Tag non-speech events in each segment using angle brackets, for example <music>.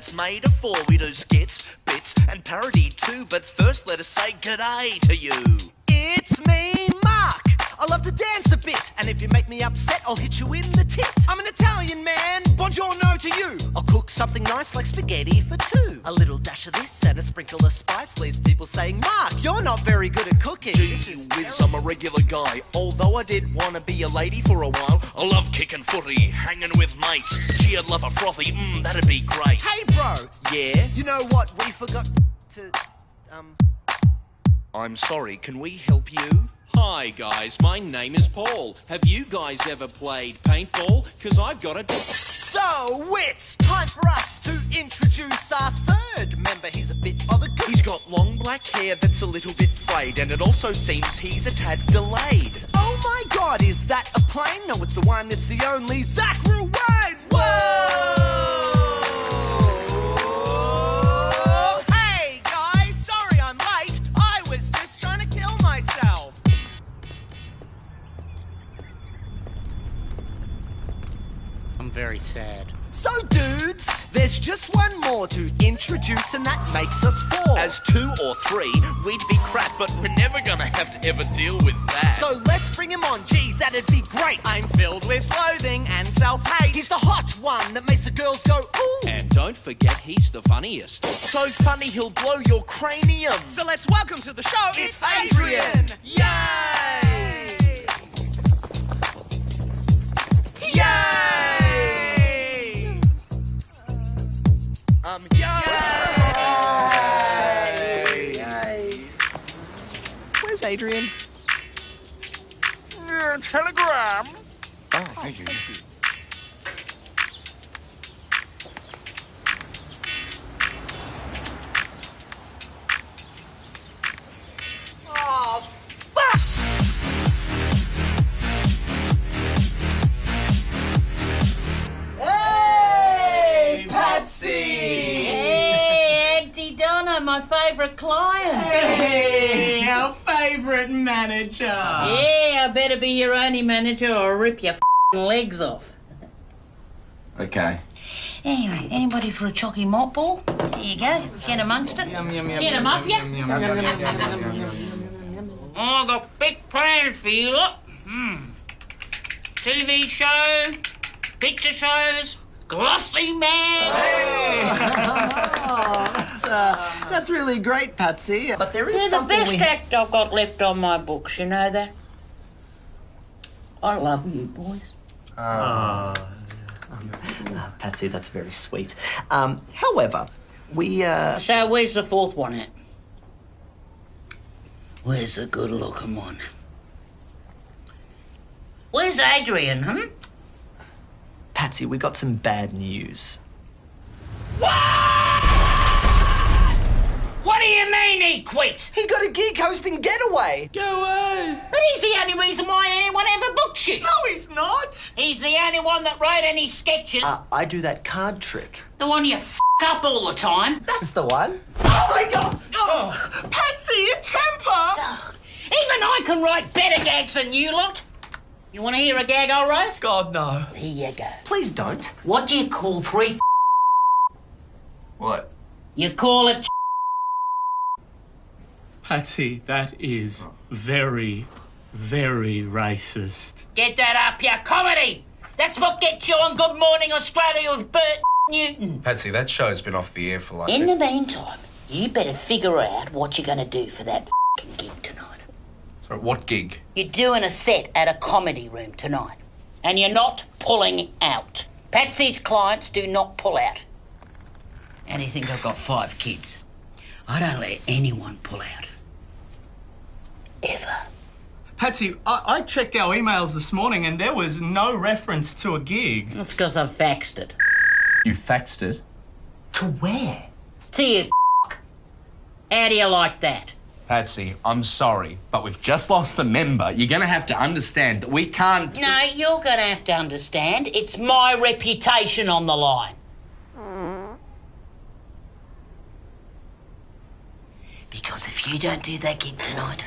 that's made of four. We do skits, bits, and parody too. But first, let us say g'day to you. It's me, Mark. I love to dance a bit, and if you make me upset, I'll hit you in the tit. I'm an something nice like spaghetti for two. A little dash of this and a sprinkle of spice leaves people saying, Mark, you're not very good at cooking. Gee This is whiz, I'm a regular guy. Although I did want to be a lady for a while, I love kicking footy, hanging with mates. Gee, I'd love a frothy, mmm, that'd be great. Hey, bro, Yeah? you know what we forgot to, um... I'm sorry, can we help you? Hi guys, my name is Paul. Have you guys ever played paintball? Cause I've got a. So, it's time for us to introduce our third member. He's a bit of a goose. He's got long black hair that's a little bit frayed, and it also seems he's a tad delayed. Oh my god, is that a plane? No, it's the one, it's the only Zach Ruane! Whoa! Sad. So, dudes, there's just one more to introduce, and that makes us four. As two or three, we'd be crap, but we're never gonna have to ever deal with that. So let's bring him on. Gee, that'd be great. I'm filled with loathing and self-hate. He's the hot one that makes the girls go ooh. And don't forget, he's the funniest. so funny he'll blow your cranium. So let's welcome to the show. It's Adrian. Yay! Yay! Where's Adrian? telegram. Oh, thank you. Oh, fuck! Hey, Patsy! Hey, Aunty Donna, my favourite client. Manager. Yeah, I better be your only manager or I'll rip your f***ing legs off. Okay. Anyway, anybody for a chalky mop ball? Here you go. Get amongst it. Get 'em up, yeah. Oh, I got big plans for you, look. Hmm. TV show, picture shows, glossy man. That's, uh, that's really great, Patsy. But there is You're the something best we. act I've got left on my books, you know that? I love you, boys. <laughs> Patsy, that's very sweet. Um, however, we, uh. So where's the fourth one at? Where's the good looking one? Where's Adrian, hmm? Patsy, we got some bad news. What What do you mean he quit? He got a gig hosting Getaway! But he's the only reason why anyone ever booked you. No, he's not! He's the only one that wrote any sketches. Uh, I do that card trick. the one you f up all the time. That's the one. Oh my god! Oh, Patsy, your temper! Even I can write better gags than you lot. You want to hear a gag all right? God, no. Here you go. Please don't. What do you call three f- What? You call it Patsy, that is very, very racist. Get that up, you comedy! That's what gets you on Good Morning Australia with Bert Newton. Patsy, that show's been off the air for like. In the meantime, you better figure out what you're going to do for that fing gig what gig? You're doing a set at a comedy room tonight, and you're not pulling out. Patsy's clients do not pull out. And you think I've got five kids? I don't let anyone pull out. Ever. Patsy, I, I checked our emails this morning and there was no reference to a gig. That's because I've faxed it. You faxed it? To where? To you, <laughs> How do you like that? Patsy, I'm sorry, but we've just lost a member. You're gonna have to understand that we can't. No, you're going to have to understand. It's my reputation on the line. Because if you don't do that gig tonight,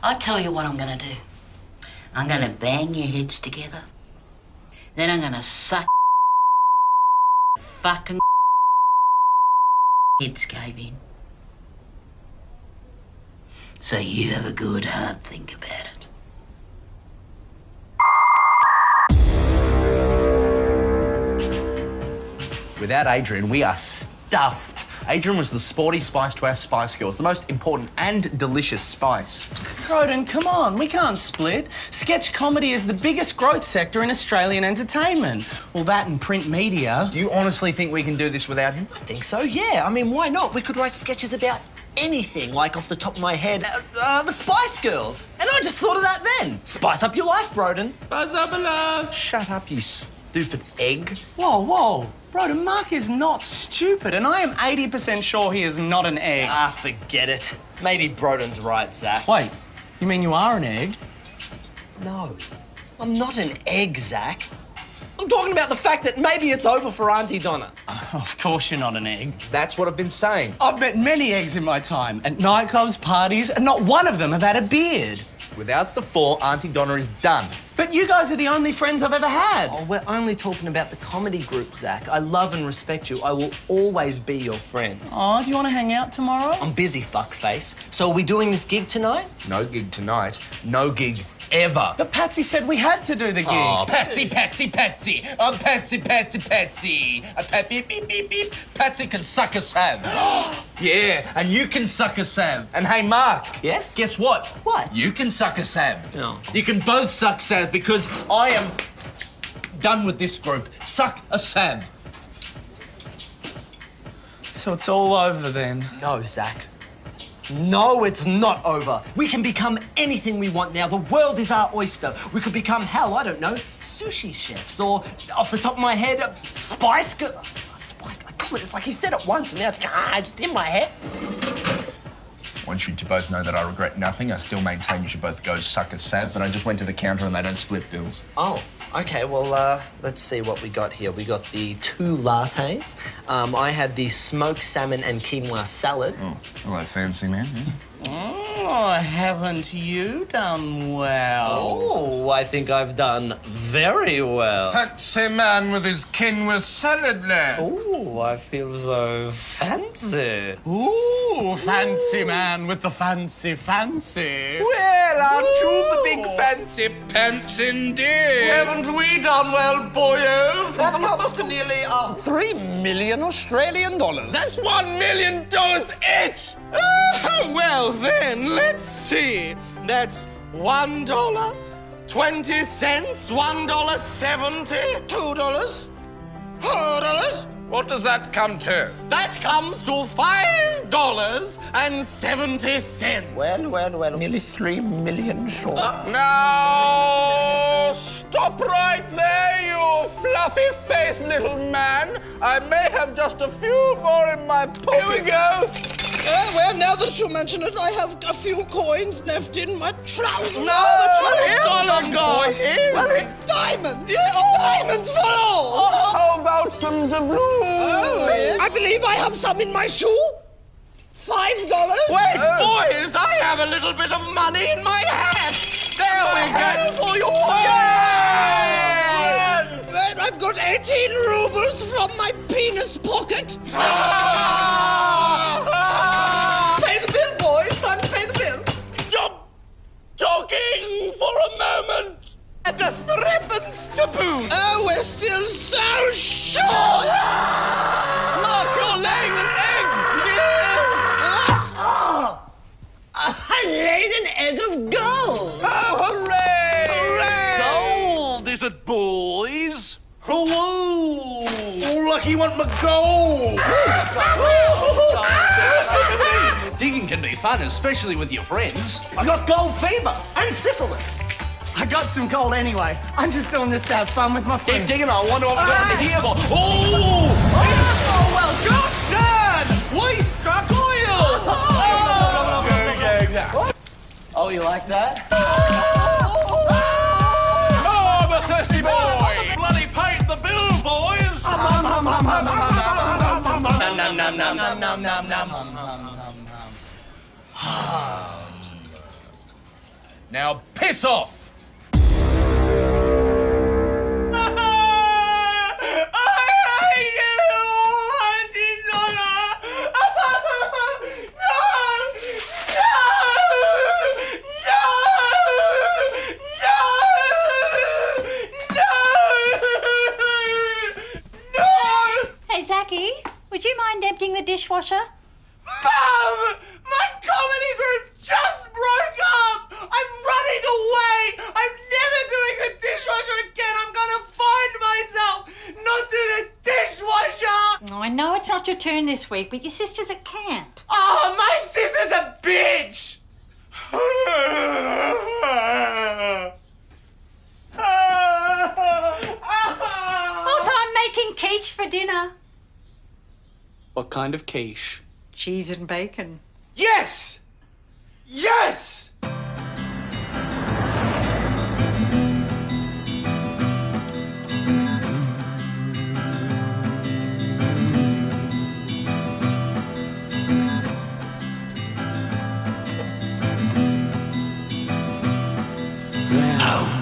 I tell you what I'm going to do. I'm gonna bang your heads together. Then I'm gonna suck <laughs> fucking <laughs> heads cave in. So you have a good hard think about it. Without Adrian, we are stuffed. Adrian was the sporty spice to our Spice Girls, the most important and delicious spice. Broden, come on, we can't split. Sketch comedy is the biggest growth sector in Australian entertainment. Well, that and print media. Do you honestly think we can do this without him? I think so, yeah. I mean, why not? We could write sketches about anything, like off the top of my head, uh, uh, the Spice Girls. And I just thought of that then. Spice up your life, Broden. Shut up, you stupid egg. Whoa, whoa. Broden, Mark is not stupid, and I am 80% sure he is not an egg. Ah, forget it. Maybe Broden's right, Zach. Wait, you mean you are an egg? No, I'm not an egg, Zach. I'm talking about the fact that maybe it's over for Aunty Donna. <laughs> Of course you're not an egg. That's what I've been saying. I've met many eggs in my time, at nightclubs, parties, and not one of them have had a beard. Without the four, Aunty Donna is done. But you guys are the only friends I've ever had. Oh, we're only talking about the comedy group, Zach. I love and respect you. I will always be your friend. Oh, do you want to hang out tomorrow? I'm busy, fuckface. So are we doing this gig tonight? No gig tonight. No gig ever. But Patsy said we had to do the gig. Oh, Patsy, Patsy, Patsy. I'm Patsy, Patsy, Patsy. A pat, beep, beep, beep, beep. Patsy can suck a sav. <gasps> yeah, and you can suck a sav. And hey, Mark. Yes? Guess what? What? You can suck a sav. No. You can both suck sav because I am done with this group. Suck a sav. So it's all over then. No, Zach. No, it's not over. We can become anything we want now. The world is our oyster. We could become, hell, I don't know, sushi chefs, or off the top of my head, Spice Girl. oh, Spice call it. It's like he said it once, and now it's ah, it's in my head. I want you to both know that I regret nothing. I still maintain you should both go suck a sav, but I just went to the counter and they don't split bills. Oh, okay. Well, uh, let's see what we got here. We got the two lattes. Um, I had the smoked salmon and quinoa salad. Oh, hello, fancy man. Oh, haven't you done well? Oh, I think I've done very well. Fancy man with his quinoa salad there. Oh, I feel so fancy. Ooh, fancy man with the fancy fancy. Well, aren't you the big fancy pants indeed? Haven't we done well, boyos? That comes to nearly uh, three million Australian dollars. That's one million dollars each. Oh, well then, let's see. That's one dollar, twenty cents, one dollar seventy. Two dollars, four dollars. What does that come to? That comes to five dollars and seventy cents. Well, well, well, nearly three million short. Uh, now, stop right there, you fluffy faced little man. I may have just a few more in my pocket. Here we go. Uh, well, now that you mention it, I have a few coins left in my trousers. No, the dollar $12 coins. Well, it's diamonds. Diamonds for all. How about some doubloons? Oh, yes. I believe I have some in my shoe. Five dollars. Wait, boys, I have a little bit of money in my hat. There we go for you. Well, I've got 18 rubles from my penis pocket. A moment. And the threepence to boot. Oh, we're still so short. Mark, you're laying an egg. Yes. Ah. I laid an egg of gold. Oh, hooray! Gold, is it, boys? Hello! Oh, lucky one my gold! <laughs> Digging can be fun, especially with your friends. I got gold fever and syphilis. I got some gold anyway. I'm just doing this to have fun with my friends. Keep digging, I wonder what we've got in here. Oh! Oh, well, gosh darn! We struck oil! Oh, you like that? Oh, I'm a thirsty boy! Bloody paid the bill, boys! Nom nom nom nom nom nom nom nom. Now piss off! The dishwasher? Mum! My comedy group just broke up! I'm running away! I'm never doing the dishwasher again! I'm gonna find myself! Not do the dishwasher! Oh, I know it's not your turn this week, but your sister's at camp. Oh, my sister's a bitch! Also, I'm making quiche for dinner. What kind of quiche? Cheese and bacon. Yes! Yes! Dang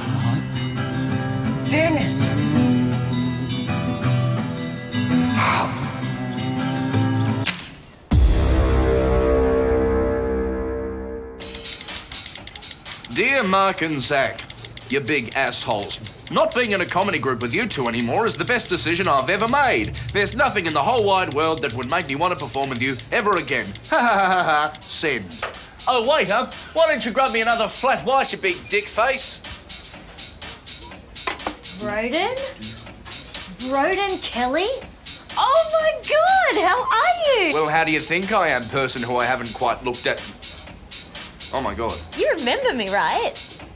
Dear Mark and Zach, you big assholes. Not being in a comedy group with you two anymore is the best decision I've ever made. There's nothing in the whole wide world that would make me want to perform with you ever again. <laughs> Ha ha ha ha ha. Send. Oh, wait, huh? Why don't you grab me another flat white, you big dick face? Broden? Broden Kelly? Oh my god, how are you? Well, how do you think I am, person who I haven't quite looked at? Oh my god. You remember me, right?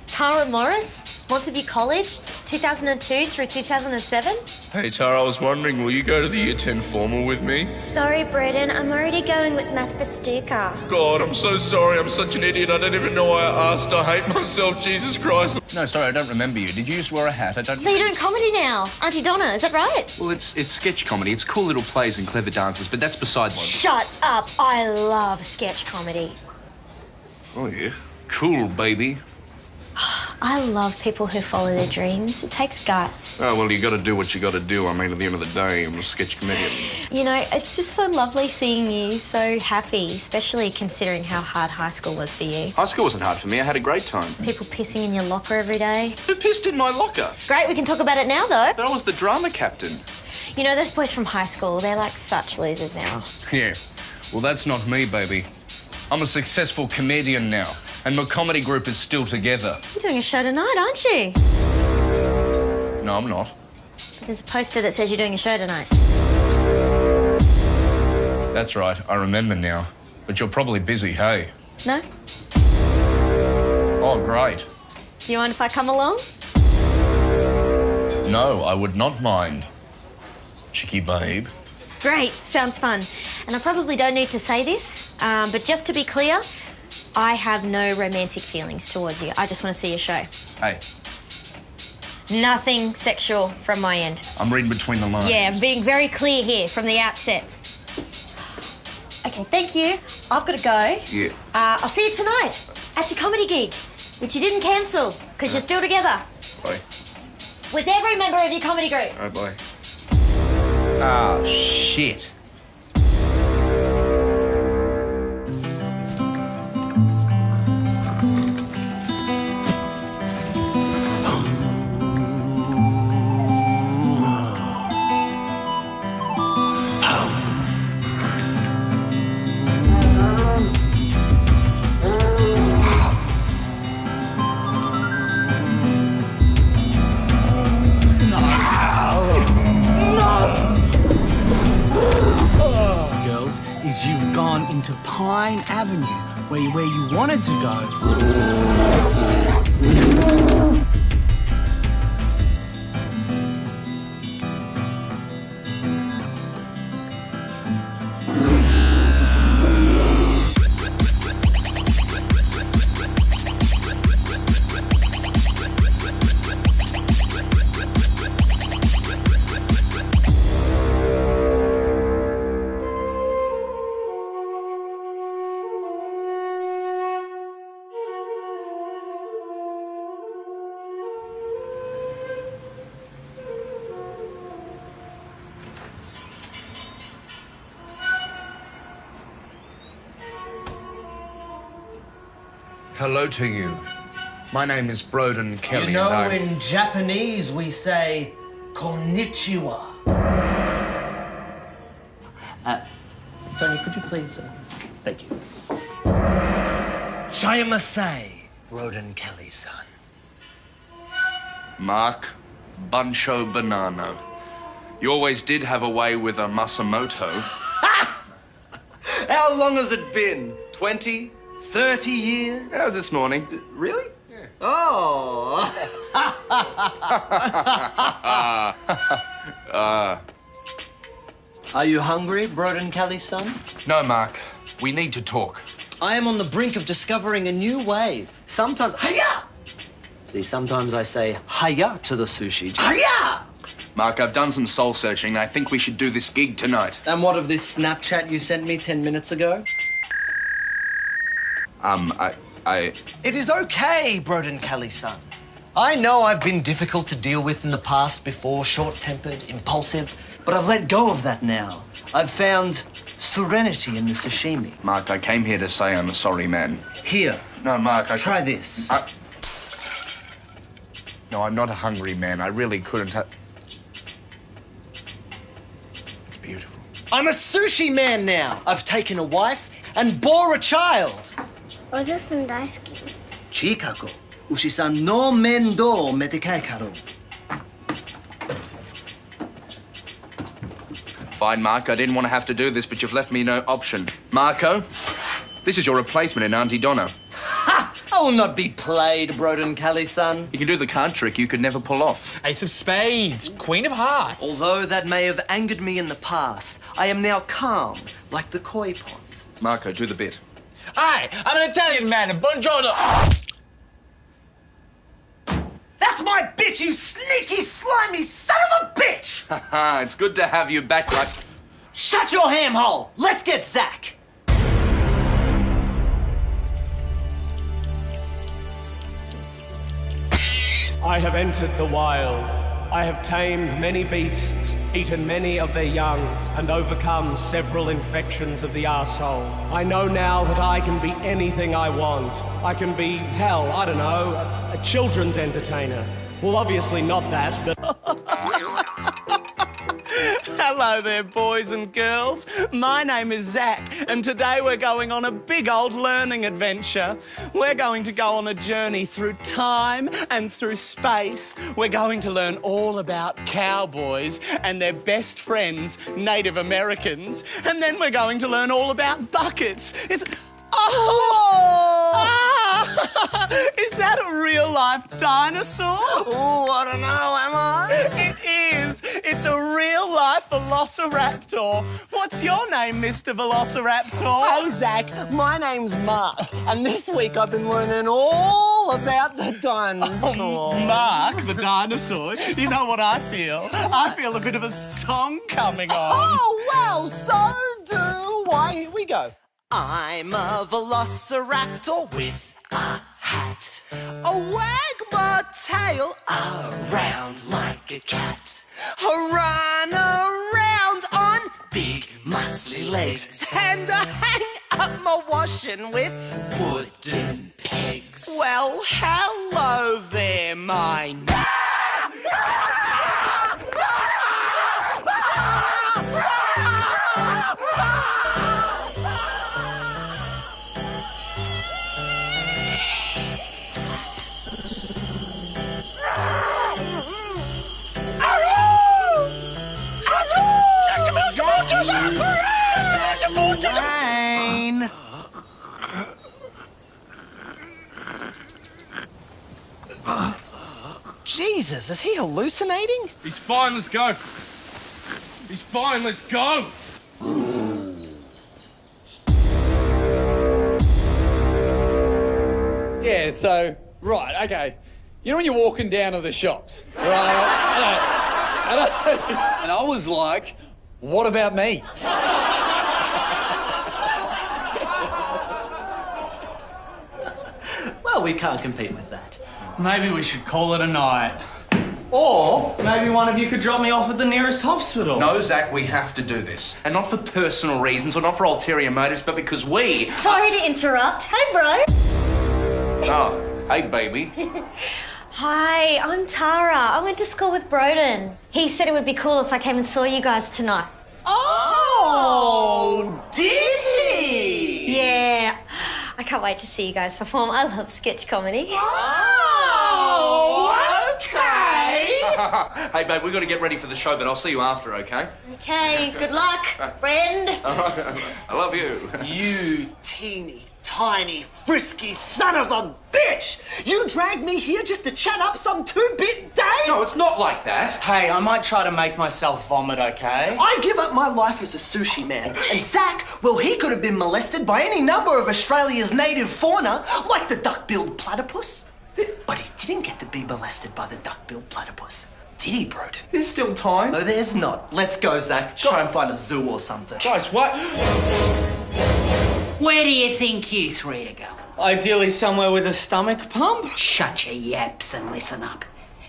Tara Morris, Montague College, 2002 through 2007. Hey, Tara, I was wondering, will you go to the Year 10 formal with me? Sorry, Broden, I'm already going with Math Pastuka. God, I'm so sorry. I'm such an idiot. I don't even know why I asked. I hate myself. Jesus Christ. No, sorry, I don't remember you. Did you just wear a hat? I don't. So you're doing comedy now, Aunty Donna, is that right? Well, it's it's sketch comedy. It's cool little plays and clever dances, but that's beside the Shut up, I love sketch comedy. Oh yeah, cool, baby. I love people who follow their dreams. It takes guts. Oh well, you got to do what you got to do. I mean, at the end of the day, I'm a sketch comedian. You know, it's just so lovely seeing you so happy, especially considering how hard high school was for you. High school wasn't hard for me. I had a great time. People pissing in your locker every day. Who pissed in my locker? Great, we can talk about it now though. But I was the drama captain. You know, those boys from high school, they're like such losers now. Yeah. Well, that's not me, baby. I'm a successful comedian now, and my comedy group is still together. You're doing a show tonight, aren't you? No, I'm not. There's a poster that says you're doing a show tonight. That's right. I remember now. But you're probably busy, hey? No? Oh, great. Do you mind if I come along? No, I would not mind. Chicky babe. Great, sounds fun. And I probably don't need to say this, um, but just to be clear, I have no romantic feelings towards you. I just want to see your show. Hey, Nothing sexual from my end. I'm reading between the lines. Yeah, I'm being very clear here from the outset. Okay, thank you. I've got to go. Yeah. Uh, I'll see you tonight at your comedy gig, which you didn't cancel because you're still together Bye. with every member of your comedy group. Right, bye. Ah, shit. Where you, wanted to go. Hello to you. My name is Broden Kelly. You know, in Japanese we say konnichiwa. Uh, Tony, could you please? Uh, thank you. Shia Masay, Roden Kelly's son. Mark Buncho Banana. You always did have a way with a Masamoto. How long has it been? 20? 30 years? How's this morning? Really? Yeah. Oh. <laughs> uh, Are you hungry, Broden Kelly's son? no, Mark. We need to talk. I am on the brink of discovering a new way. Sometimes, hiya! See, sometimes I say hiya to the sushi. Hiya! Mark, I've done some soul searching. I think we should do this gig tonight. And what of this Snapchat you sent me 10 minutes ago? Um, I. I. It is okay, Broden Kelly's son. I know I've been difficult to deal with in the past before, short tempered, impulsive, but I've let go of that now. I've found serenity in the sashimi. Mark, I came here to say I'm a sorry man. Here. No, Mark, I. Try this. I... No, I'm not a hungry man. I really couldn't have. It's beautiful. I'm a sushi man now. I've taken a wife and bore a child. お嬢さん大好き。近く、牛さんの面倒を見てかいから。Fine, Mark. I didn't want to have to do this, but you've left me no option. Marco, this is your replacement in Aunty Donna. Ha! I will not be played, Broden Kelly, son. You can do the card trick you could never pull off. Ace of Spades, Queen of Hearts. Although that may have angered me in the past, I am now calm, like the koi pond. Marco, do the bit. Hi, I'm an Italian man, and buongiorno. That's my bitch, you sneaky, slimy son of a bitch! <laughs> Haha, it's good to have you back, like. Shut your ham hole! Let's get Zach! I have entered the wild. I have tamed many beasts, eaten many of their young, and overcome several infections of the arsehole. I know now that I can be anything I want. I can be, hell, I don't know, a, a children's entertainer. Well, obviously not that, but. <laughs> <laughs> Hello there, boys and girls. My name is Zach, and today we're going on a big old learning adventure. We're going to go on a journey through time and through space. We're going to learn all about cowboys and their best friends, Native Americans. And then we're going to learn all about buckets. Is. Oh! <laughs> Is that a real life dinosaur? Oh, I don't know, am I? It is. It's a real life velociraptor. What's your name, Mr. Velociraptor? Hey, Zach, my name's Mark, and this week I've been learning all about the dinosaur. Oh, <laughs> Mark, the dinosaur. You know what I feel? I feel a bit of a song coming on. Oh, well, so do I. Here we go. I'm a velociraptor with a hat. I wag my tail around like a cat. I run around on big muscly legs. And I hang up my washing with wooden Jesus, is he hallucinating? He's fine, let's go. He's fine, let's go. Yeah, so, right, okay. You know when you're walking down to the shops, right? I know, I. <laughs> And I was like, what about me? Well, we can't compete with that. Maybe we should call it a night. Or maybe one of you could drop me off at the nearest hospital. No, Zach, we have to do this. And not for personal reasons or not for ulterior motives, but because we. Sorry to interrupt. Hey, bro. Oh, hey, baby. <laughs> Hi, I'm Tara. I went to school with Broden. He said it would be cool if I came and saw you guys tonight. Oh! Did he? Yeah. I can't wait to see you guys perform. I love sketch comedy. Oh, okay. <laughs> hey, babe, we've got to get ready for the show, but I'll see you after, okay? Okay, good luck, <laughs> friend. <laughs> I love you. You teeny, tiny, frisky son of a bitch! You dragged me here just to chat up some two-bit day? No, it's not like that. Hey, I might try to make myself vomit, okay? I give up my life as a sushi man. And Zach, well, he could have been molested by any number of Australia's native fauna, like the duck-billed platypus. But he didn't get to be molested by the duck-billed platypus. Did he, Broden? There's still time. No, there's not. Let's go, Zach. Try and find a zoo or something. Guys, what? Where do you think you three are going? Ideally, somewhere with a stomach pump. Shut your yaps and listen up.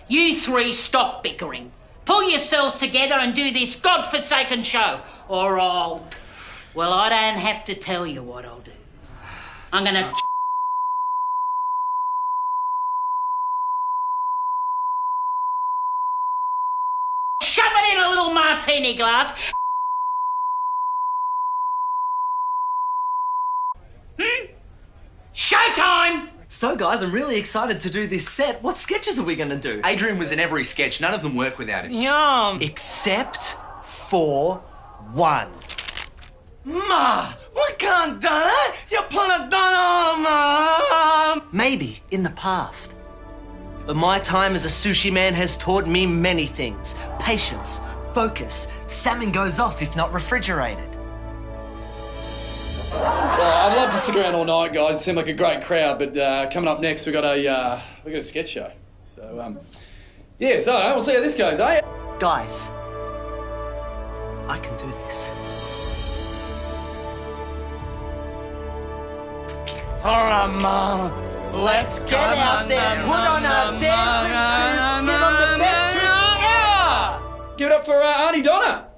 You three stop bickering. Pull yourselves together and do this godforsaken show, or I'll. Well, I don't have to tell you what I'll do. I'm gonna. Ah. Shove it in a little martini glass. Hmm? Showtime! So, guys, I'm really excited to do this set. What sketches are we going to do? Adrian was in every sketch. None of them work without him. Yum. Except for one. Ma, we can't do that. You plan to done Mom. Maybe in the past. But my time as a sushi man has taught me many things patience, focus. Salmon goes off if not refrigerated. Well, I'd love to stick around all night, guys. It seemed like a great crowd. But uh, coming up next, we got a uh, we got a sketch show. So um, yeah, so I we'll see how this goes, eh? Guys, I can do this. All right, Mom. Let's Get out there, put on our dancing shoes, Give it up for uh, Aunty Donna.